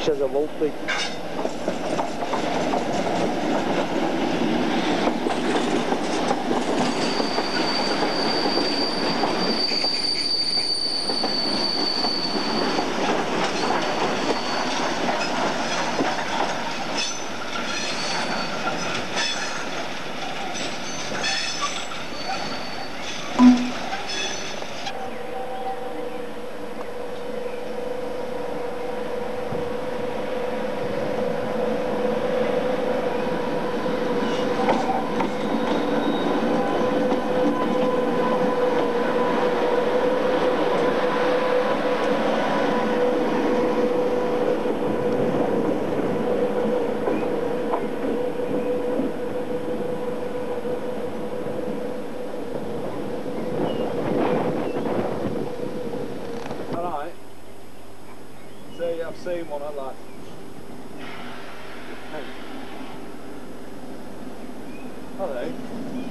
Deixa eu voltar. I've seen one I like. Hello.